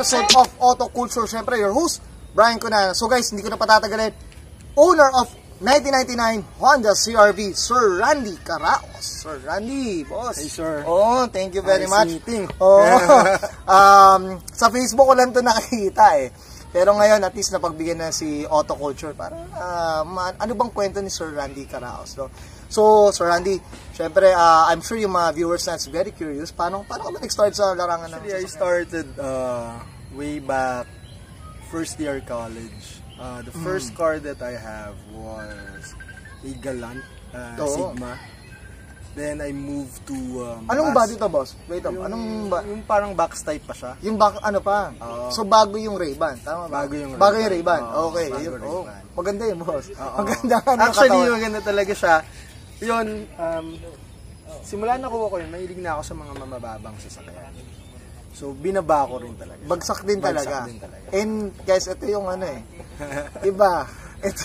episode of Auto Culture. Siyempre, your host, Brian Cunan. So guys, hindi ko na patatagalin. Owner of 1999 Honda CRV, Sir Randy Caraos. Sir Randy, boss. Hey, sir. Oh, thank you very Nice much. meeting. Oh, um, sa Facebook ko lang to nakikita eh. Pero ngayon, at least napagbigyan na si Auto Culture para ah, ma- ano bang kwento ni Sir Randy Caraos, no? So, Sir Randy, syempre, ah, I'm sure yung mga viewers na very curious, paano, paano ka ba nag-start sa larangan ng Actually, I started uh, way back first year college. Uh, the first car that I have was a Galant uh, Oo. Sigma. Then I moved to um, Anong body to, boss? Wait, Yung, anong ba? yung parang box type pa siya. Yung back, ano pa? Oo. So, bago yung Ray-Ban, tama ba? Bago yung Bago Ray-Ban. yung Ray-Ban. Oo, okay. bago Yun, oh, Ray-Ban. maganda yun, boss. Oo. Maganda ng Actually, katawan. maganda talaga siya. Yun, um, simula na ko ko yun, mahilig na ako sa mga mamababang sasakyan. So, binaba ko rin talaga. Bagsak din Bagsak talaga. din talaga. And guys, ito yung ano eh. Iba. Ito.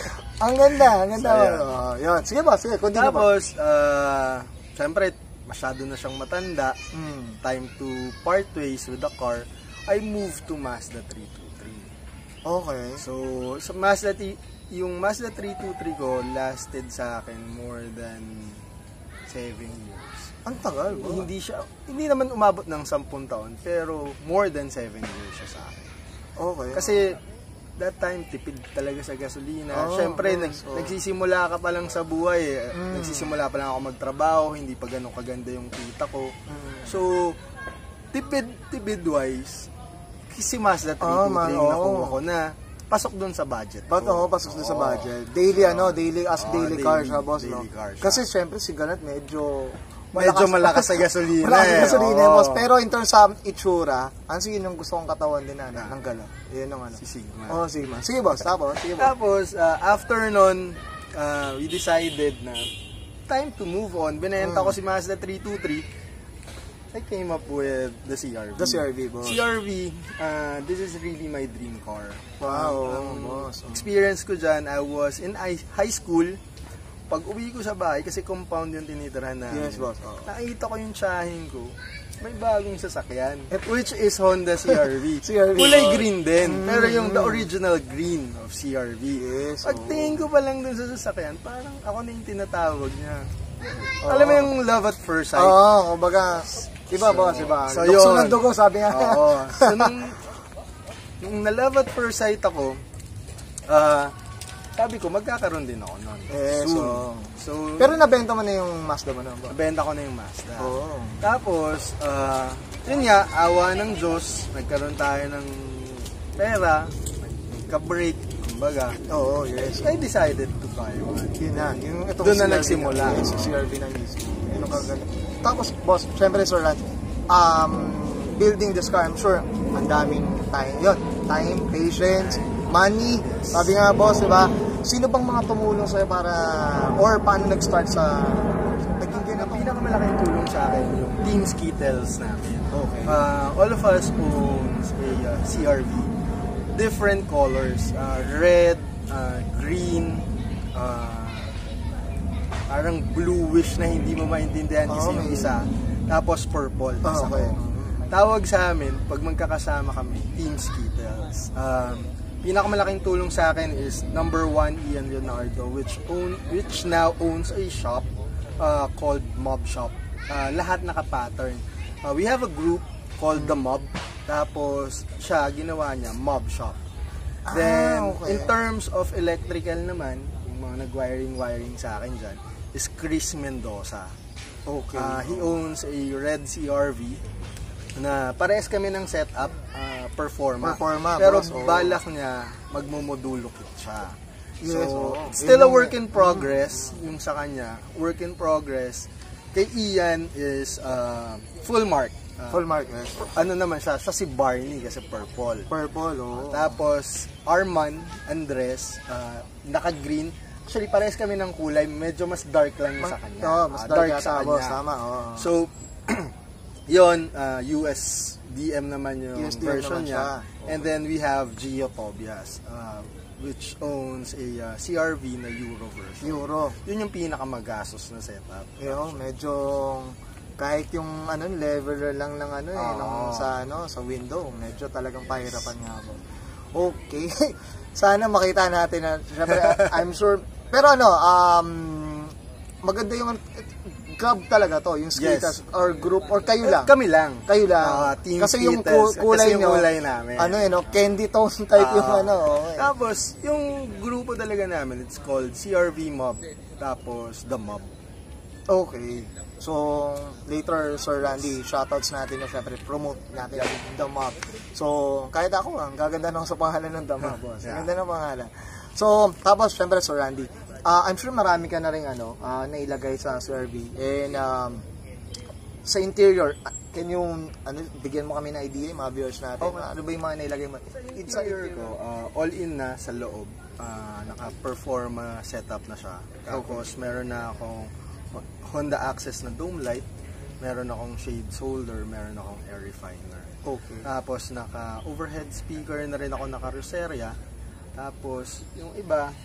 ang ganda, ang ganda. So, yeah. Oh, yun. Sige boss, sige, continue po. Tapos, uh, syempre, masyado na siyang matanda. Mm. Time to part ways with the car. I moved to Mazda 323. Okay. So, sa Mazda, T- yung Mazda 323 ko lasted sa akin more than 7 years. Ang tagal, bro. Hindi siya, hindi naman umabot ng 10 taon, pero more than 7 years siya sa akin. Okay. Kasi that time tipid talaga sa gasolina. Oo, Siyempre yes, nag, oo. nagsisimula ka pa lang sa buhay. eh. Mm. Nagsisimula pa lang ako magtrabaho, hindi pa ganun kaganda yung kita ko. Mm. So tipid tipid wise si Mazda 323 Oo, man, yung oo. nakuha ko na pasok doon sa budget But oo, pasok na sa Oo. budget. Daily ano, daily as Oo, daily, daily- cars ha, boss, no? daily car siya. Kasi syempre si Ganat medyo Medyo malakas sa gasolina malakas sa eh. gasolina, Oo. boss. Pero in terms sa itsura, ang sige yung gusto kong katawan din na, ng Ganat. Yun ang ano. Si Sigma. Oh, sige, man. Sige, boss. Tapos, sige, boss. Tapos, uh, after nun, uh, we decided na time to move on. Binenta Mm. ko si Mazda 323. I came up with the CRV. The CRV, boss. CRV, uh, this is really my dream car. Wow, Ang boss. Experience ko dyan, I was in high school. Pag uwi ko sa bahay, kasi compound yung tinitirahan namin. Yes, boss. Oo. Nakita ko yung tsahin ko. May bagong sasakyan. Which is Honda CRV. CRV, Kulay oh. green din. Mm. Pero yung the original green of CRV. Yes, Pag oo. tingin ko pa lang dun sa sasakyan, parang ako na yung tinatawag niya. Oo. Alam mo yung love at first sight? Oo, kumbaga, iba, boss, iba. so yun. ng dugo, sabi nga. Oo. So nung, nung na-love at first sight ako, ah, sabi ko, magkakaroon din ako nun. Yes, Soon. oo. So, Pero nabenta mo na yung Mazda mo na, boss. nabenta ko na yung Mazda. Oo. Tapos, ah, yun nga, awa ng Diyos, nagkaroon tayo ng pera, nagka-break, kumbaga. Oo, yes. I decided to buy one. Yun na, yung itong Doon na nagsimula. Yes, yung CRV na mismo. Kaganda. Tapos, boss, syempre, Sir Rat, um, building this car, I'm sure, ang daming time. Yun, time, patience, money. Sabi nga, boss, di ba? Sino bang mga tumulong sa'yo para, or paano nag-start sa, naging Ang ganito? pinakamalaking tulong sa akin, yung Team Skittles namin. Okay. Uh, all of us owns a uh, CRV. Different colors. Uh, red, uh, green, uh, parang bluish na hindi mo maintindihan kasi Oh, yung isa. Tapos purple. Ah, Nasa okay. ko. Tawag sa amin, pag magkakasama kami, Team Skittles. Um, pinakamalaking tulong sa akin is number one, Ian Leonardo, which own, which now owns a shop uh, called Mob Shop. Uh, lahat naka-pattern. Uh, we have a group called The Mob. Tapos, siya, ginawa niya, Mob Shop. Then, Ah, okay. in terms of electrical naman, yung mga nag-wiring-wiring sa akin dyan, is Chris Mendoza. Okay. Uh, he owns a red CRV na parehas kami ng setup, uh, performa. Performa, Pero boss, oo. balak niya, magmumodulo kit siya. Yes, so, it's still a work in progress, yung sa kanya. Work in progress. Kay Ian is uh, full mark. Uh, Full mark, yes. ano naman siya, siya si Barney kasi purple. Purple, oh. Tapos, Arman, Andres, uh, naka-green. Actually, parehas kami ng kulay. Medyo mas dark lang yung sa kanya. Oo, mas Ah, dark, yata, boss. Tama, oo. So, yon uh, US DM naman yung USDM version naman niya. siya. And then we have Gio Tobias, uh, which owns a uh, CRV na Euro version. Euro. Yun yung pinakamagastos na setup. Yo, medyo kahit yung ano leveler lang ng ano eh Oo. nung sa ano sa window medyo talagang pahirapan nga po okay sana makita natin na syempre I'm sure pero ano um maganda yung club talaga to yung skatas or group or kayo lang Kami lang. kayo lang Ah, Team kasi yung ku- kulay Kasi yung kulay namin. ano eh no candy tone type yung Ah. ano okay. Tapos, yung grupo talaga namin, it's called CRV Mob. Tapos, The Mob. Okay. So, later, Sir Randy, shoutouts natin na syempre promote natin yung The Mob. So, kahit ako, ang gaganda nung sa pangalan ng The Mob, boss. Yeah. Ang Ganda ng pangalan. So, tapos, syempre, Sir Randy, ah, I'm sure marami ka na rin ano, ah, nailagay sa CRV. And, um, sa interior, ah, can you, ano, bigyan mo kami ng idea, mga viewers natin? Ano ba yung mga nailagay mo? Sa Interior ko, uh, all in na sa loob. Uh, naka-perform uh, setup na siya. Tapos, meron na akong Honda Access na dome light. Meron akong shades holder. Meron akong air refiner. Okay. Tapos, naka-overhead speaker na rin ako naka-Roseria. Tapos, yung iba,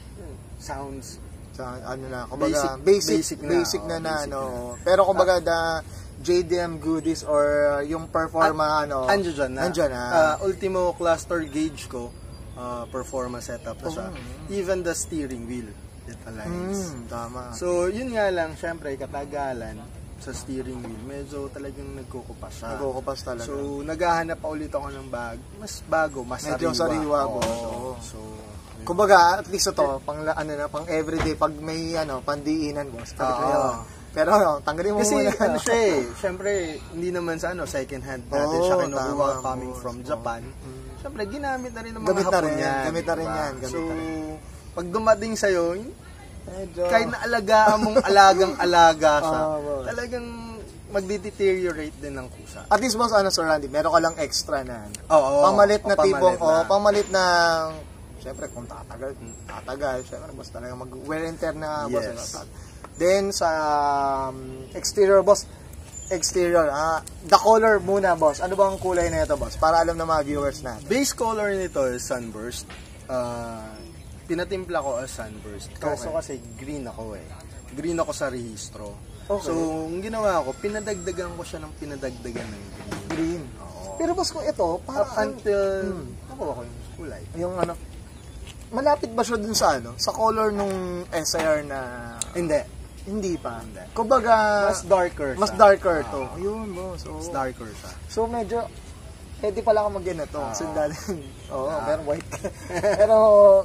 sounds. Sa ano na, kumbaga Basic- basic basic basic na, na, na, oh, basic ano. na. Pero kumbaga the JDM goodies or yung performa ano. Andiyo dyan na. Andiyan na. Uh, ultimo cluster gauge ko, uh, performance setup na siya. Oh. Even the steering wheel, it aligns. Hmm, tama. So, yun nga lang, syempre, katagalan sa steering wheel, medyo talagang nagkukupas siya. Nagkukupas talaga. So, naghahanap pa ulit ako ng bag, mas bago, mas Medyo sariwa, boss. Oo. So, yun. Kumbaga at least ito pang ano na pang everyday pag may ano pandiinan boss. Talaga Oo. yun. Pero ano, tanggalin mo kasi muna. ano siya eh, syempre, hindi naman sa ano, second hand natin Oo, siya kinukuha coming from Oo. Japan. Syempre, ginamit na rin ng mga Gamit na hapon rin, yan. gamit na rin diba? yan, gamit so, na rin. pag dumating sa'yo, Medyo. kahit na alagaan mong alagang-alaga siya, boss. talagang magde-deteriorate din ng kusa. At least boss, ano Sir Randy, meron ka lang extra na ano. Oo. pamalit na o, tipong, pamalit oh, na. pamalit na, syempre kung tatagal, tatagal, syempre boss talaga mag wear and tear na boss. Yes. ano. Then sa um, exterior boss, exterior, ah, the color muna boss. Ano bang kulay na ito boss? Para alam ng mga viewers natin. Base color nito is sunburst. Ah, pinatimpla ko as sunburst. Kaso kasi green ako eh. Green ako sa rehistro. Okay. So, ang ginawa ko, pinadagdagan ko siya ng pinadagdagan ng green. Green. Oo. Pero boss kung ito, Up parang until, Hmm. nakuha ko yung kulay. yung ano, malapit ba siya dun sa ano? Sa color nung SIR na Hindi. hindi pa. Hindi. Kumbaga, Mas darker mas darker Ah. to. Ayun, boss. Mas oo. darker siya. So medyo pwede pala ako mag to. Ah. Kasi dati, oo, Ah. pero white pero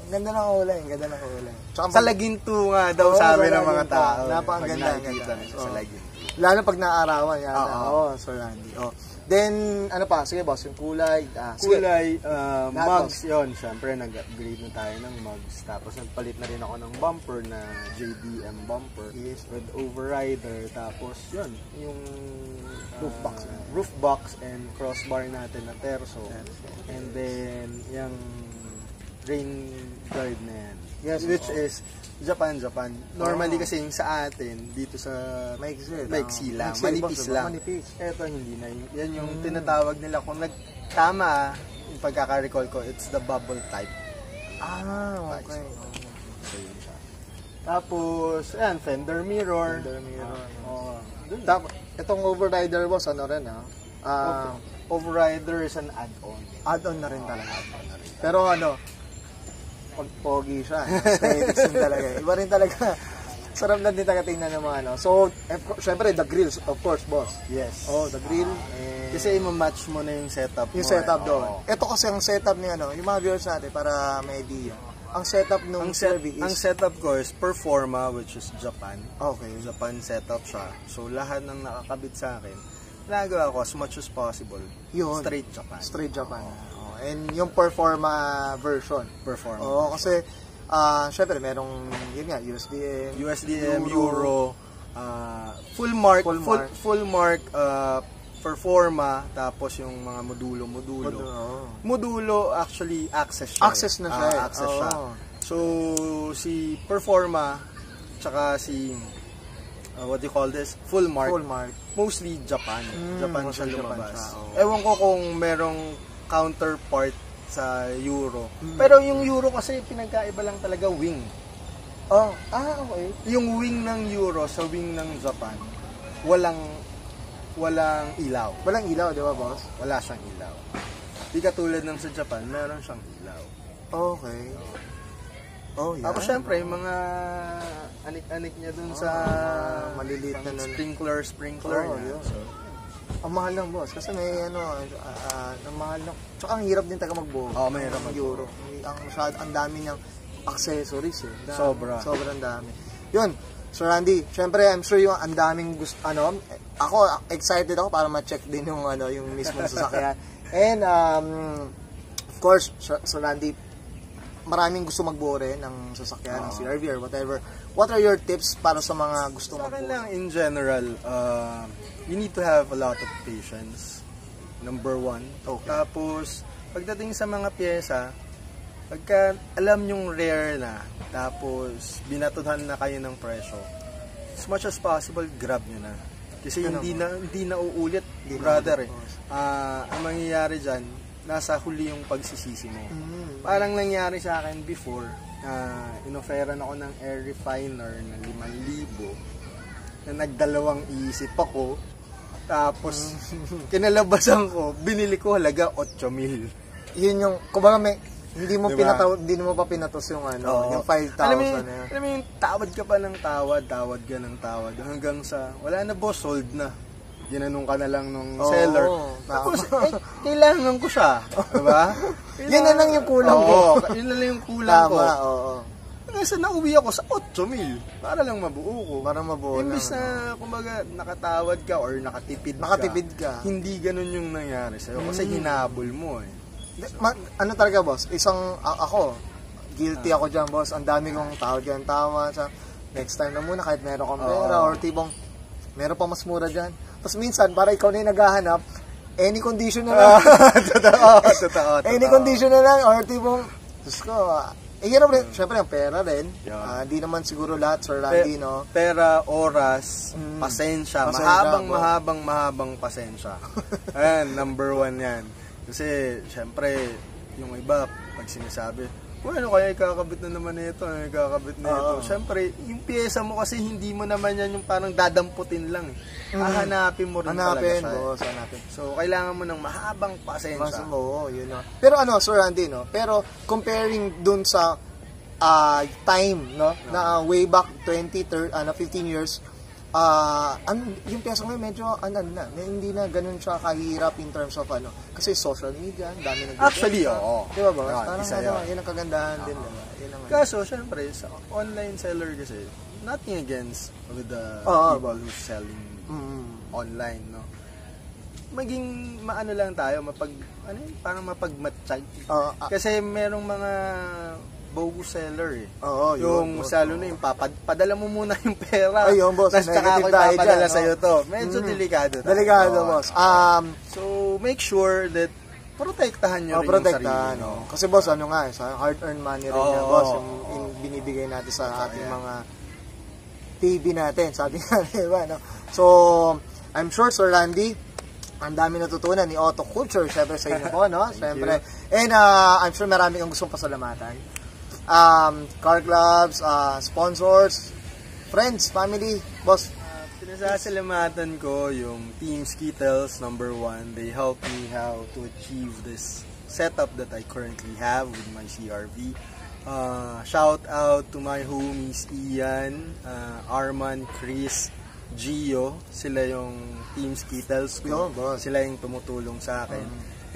ganda ng kulay, ganda ng kulay. Tsaka Sa Laginto nga daw Oo, sabi sa ng mga tao. Napakaganda, Pag ganda. nakikita nila Oo. Sa Laginto. Lalo pag naarawan yan. Oo. Oo, Sir Randy. Oh. Then, ano pa? Sige boss, yung kulay. Ah, sige. Kulay, uh, Lahat, mugs yon Siyempre, nag-upgrade na tayo ng mugs. Tapos, nagpalit na rin ako ng bumper na JDM bumper Yes. with overrider. Tapos, yun, yung uh, Roof box. roof box and crossbar natin na. Terso. And then, yung rain guard na yan. Yes, Which oo. is Japan, Japan. Normally Oo. kasi yung sa atin, dito sa Maiksi. Maiksi lang, Maiksi, manipis boss, lang. Manipis. Eto hindi na. yun. Yan yung Mm. tinatawag nila kung nagtama, yung pagkaka-recall ko, it's the bubble type. Ah, okay. So yun siya. Tapos, ayan, fender mirror. Fender mirror. Oh, dun. Tapos, itong overrider boss, ano rin ha? Ah, Overrider is an add-on. add-on na rin talaga. Add-on na rin. Pero ano, pag pogi siya, din talaga. Iba rin talaga. Sarap lang din talaga tingnan ng mga ano. So, course, syempre, the grills, of course, boss. Yes. Oh, the grill. eh, Kasi i-match mo na yung setup mo. yung setup eh. doon. Oo. Ito kasi ang setup ni ano, yung mga viewers natin para may idea. Ang setup nung Ang, set, Servi ang is setup ko is Performa, which is Japan. okay. Japan setup siya. So, lahat ng nakakabit sa akin, nagawa ko as much as possible. Yun. Straight Japan. Straight Japan. Oh, and yung Performa version. Performa. Oo, kasi ah syempre merong yun nga USDM, USDM, Euro, ah, full mark, Full full, mark. full mark, ah, Performa, tapos yung mga modulo, modulo. Oo. Modulo, actually, access siya. Access na siya Ah, eh. access Oo. siya. So, si Performa, tsaka si, ah, what do you call this? Full mark. Full mark. Mostly Japan. Mm, Japan mostly siya Japan lumabas. siya, oo. Ewan ko kung merong counterpart sa Euro. Mm. Pero yung Euro kasi pinagkaiba lang talaga wing. Oh, ah, okay. Yung wing ng Euro sa wing ng Japan, walang walang ilaw. Walang ilaw, di ba, boss? Wala siyang ilaw. Di katulad ng sa Japan, meron siyang ilaw. Okay. Oh, yeah. Tapos syempre, yung mga anik-anik niya dun sa Ah, maliliit na sprinkler, sprinkler Oh, niya. yun. So, Ang mahal lang, boss. Kasi may ano, ah, ah, ang mahal lang. Tsaka ang hirap din taga magbuo. Oo, mahirap Ang magbuo. euro. Ang, masyad, ang dami niyang accessories eh. Dami. Sobra. Sobrang dami. Yun. So Randy, syempre I'm sure yung ang daming gusto ano, ako excited ako para ma-check din yung ano, yung mismo sasakyan. And um of course, so, so Randy, maraming gusto magbuo rin ng sasakyan, ng CRV or whatever. What are your tips para sa mga gusto sa akin magbuo? lang, in general, uh, you need to have a lot of patience. Number one. Okay. Tapos, pagdating sa mga pyesa, pagka alam yung rare na, tapos binatuhan na kayo ng presyo, as much as possible, grab nyo na. Kasi Ano hindi na hindi na uulit, Hindi na brother uulit, eh. boss. Ah, ang mangyayari dyan, nasa huli yung pagsisisi mo. Mm. Parang nangyari sa akin before, uh, inoferan ako ng air refiner na 5,000 na nagdalawang isip ako. Tapos, kinalabasan ko, binili ko halaga 8,000. Yun yung, kumbaga may, hindi mo Diba? pinataw, hindi mo pa pinatos yung ano, Oo. yung 5,000 alam mo, na yun. alam mo yung tawad ka pa ng tawad, tawad ka ng tawad, hanggang sa, wala na boss, sold na. Ginanong ka na lang nung Oo, seller. Tapos, eh, kailangan ko siya. Diba? Yun na lang yung kulang mo. Oo, yun na lang yung kulang ko. Tama, oo. Hanggang sa nauwi ako sa 8,000 para lang mabuo ko. Para mabuo lang. Imbis na, kumbaga, nakatawad ka or nakatipid, Nakatipid ka, ka. hindi ganun yung nangyari sa'yo. Kasi hinabol mo eh. Di- Ma- ano talaga, boss? Isang, a- ako, guilty ako dyan, boss. Ang dami kong tawad yan, tama. Sa, next time na muna, kahit meron kang pera, Oo. or tibong, meron pa mas mura dyan. Tapos minsan, para ikaw na yung naghahanap, any condition na lang. totoo, totoo, any totoo. condition na lang, or tibong, Diyos ko, ah, eh, hirap rin, syempre, ang pera rin. Ah, Di naman siguro lahat, Sir Pe- Randy, no? Pera, oras, Mm. pasensya, Pasensya, mahabang, mahabang, mahabang pasensya. Ayan, number one yan. Kasi, syempre, yung iba, pag sinasabi, bueno, kaya ikakabit na naman ito, ikakabit na ito. Oo. Syempre, yung pyesa mo kasi hindi mo naman yan yung parang dadamputin lang eh. Hahanapin mo rin Mm. Hanapin, talaga siya. eh. boss, hanapin. So, kailangan mo ng mahabang pasensya. Mas mo, yun no. Pero ano, Sir Andy, no? Pero comparing dun sa ah, time, no? Na ah, way back 20, 30, ano, 15 years, ah, an, yung peso ngayon medyo, ano na, na, hindi na ganun siya kahirap in terms of ano. Kasi social media, ang dami nag Actually, oo. Di ba ba? Yun, Parang isa ano, yun. yun ang kagandahan din, diba? Yun ang, Kaso, syempre, sa online seller kasi, nothing against with the Oo. people who's selling mm, online, no? Maging maano lang tayo, mapag, ano yun, parang mapagmatsyag. Oo, ah, Kasi merong mga bogus seller eh. oo, yun, yung boss, salo na yung papad, padala mo muna yung pera. Ayun, boss, Tapos negative ako ipapadala sa'yo to. Medyo Mm. delikado. tayo. Delikado, Oo. boss. Um, So, make sure that protektahan nyo Oh, rin yung protektahan. sarili. no? Kasi boss, ano nga, eh, sa hard-earned money rin Oo. yan, boss, yung in- binibigay natin sa ating yeah. mga TV natin, sabi nga, di ba, no? So, I'm sure, Sir Randy, ang dami natutunan ni Otto Culture, syempre sa inyo po, no? Syempre. And uh, I'm sure marami kang gustong pasalamatan. Um, car clubs, uh, sponsors, friends, family, boss. Pinasasalamatan ko yung Team Skittles number one. They helped me how to achieve this setup that I currently have with my CRV. Uh, shout out to my homies Ian, uh, Arman, Chris, Gio. Sila yung Team Skittles ko. Boss. Sila yung tumutulong sa akin.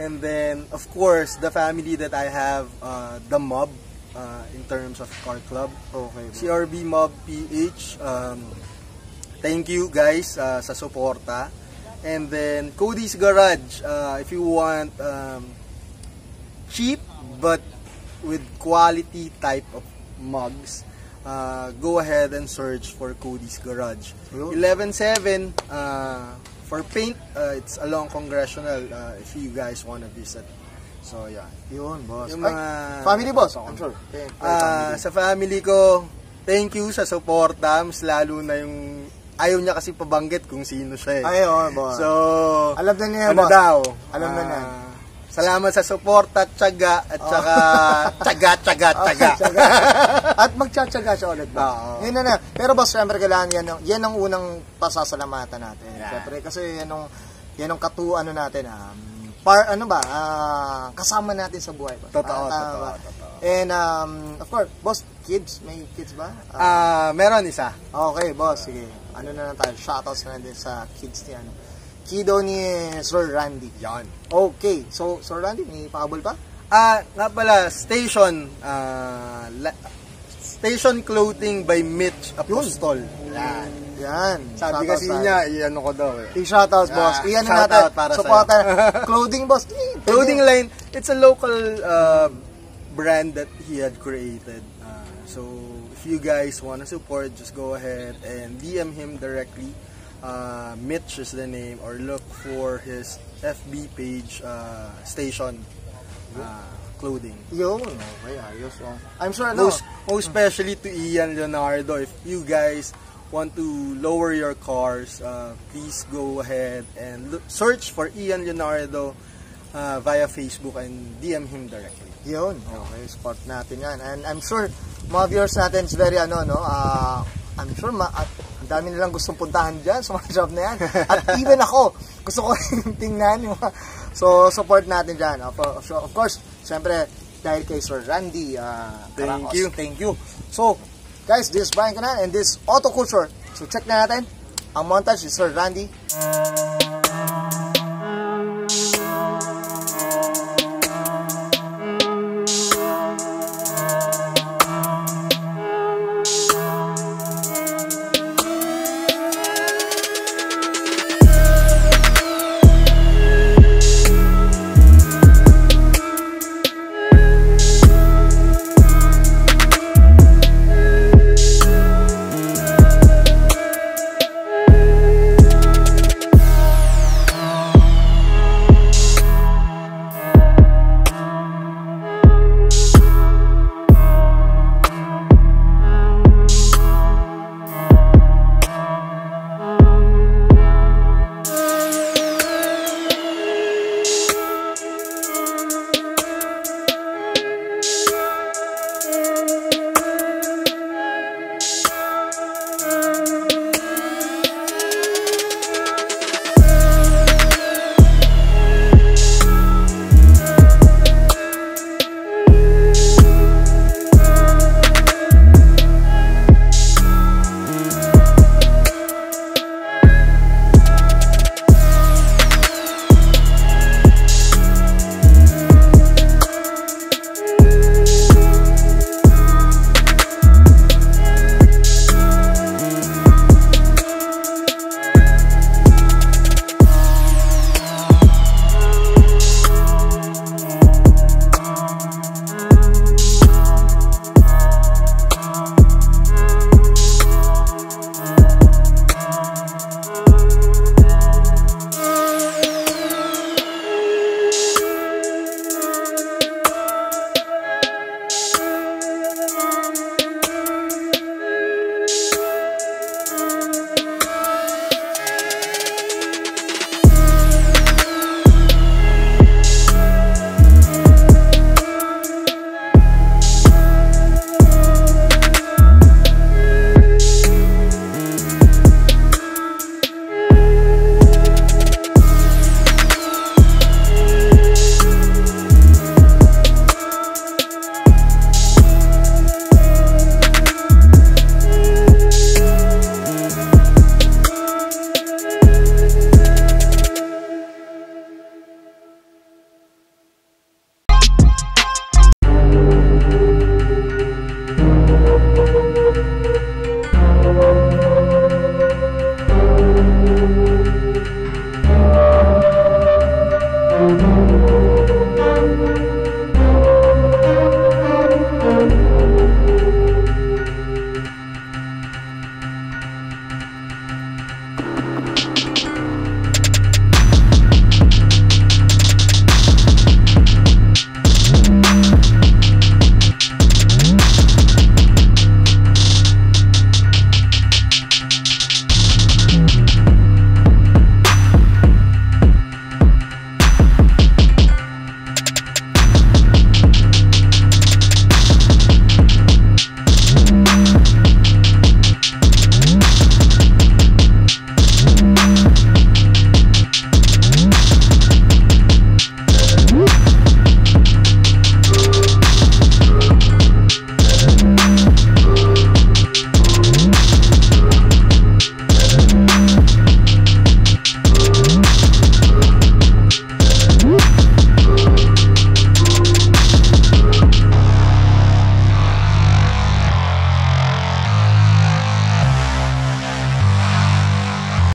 And then, of course, the family that I have, uh, the mob, uh, in terms of car club. Okay, boss. CRB Mob PH. Um, thank you guys uh, sa suporta. And then Cody's Garage. Uh, if you want um, cheap but with quality type of mugs, uh, go ahead and search for Cody's Garage. 11.7 uh, for paint. Uh, it's along Congressional uh, if you guys want to visit. So yeah. Yun, boss. Yung Ay, mga- family, boss, sure. Okay, Ah, family. sa family ko, thank you sa suporta, mas lalo na yung ayaw niya kasi pabanggit kung sino siya eh. Ay, oh, boss. So, Alam na niya, ano boss. daw? Alam na ah, niya. Salamat sa suporta, tiyaga, at saka tiyaga, tiyaga, tiyaga. Tsaga. At magtsatsaga siya ulit ba? Oo. Yun na na. Pero boss, syempre kailangan yan, yan ang unang pasasalamatan natin. Yeah. Syempre, kasi yan ang, yan ang katu, ano natin, um, par, ano ba, ah, kasama natin sa buhay. Boss. Totoo, tama totoo, ba? totoo. And, um, of course, boss, kids, may kids ba? Ah, Ah, meron isa. okay, boss, sige. Ano na lang tayo, shoutouts na din sa kids ni, ano, kiddo ni Sir Randy. Yan. Okay, so, Sir Randy, may pahabol pa? Ah, nga pala, Station, la- Station Clothing by Mitch Apostol. Yan. Yan. Sabi shoutouts kasi niya, i-ano ko daw eh. I-shoutouts, boss. Ah, shoutout natin. para Supportan. Clothing, boss. Eh. Clothing line, it's a local uh, brand that he had created. Uh, so, if you guys want to support, just go ahead and DM him directly. Uh, Mitch is the name, or look for his FB page, uh, Station uh, Clothing. Yun. Okay, ayos. Oh. I'm sure, ano, Most, most especially to Ian Leonardo, if you guys want to lower your cars, uh, please go ahead and look, search for Ian Leonardo uh, via Facebook and DM him directly. yun. Okay, support natin yan. And I'm sure, mga viewers natin is very, ano, no, ah, I'm sure, ma at ang dami nilang gustong puntahan dyan sa mga shop na yan. At even ako, gusto ko rin tingnan yung mga, so, support natin dyan. Of, of course, syempre, dahil kay Sir Randy, ah, Thank Caracos. you. Thank you. So, guys, this is Brian Canan and this is Auto Culture. So, check na natin ang montage ni Sir Randy.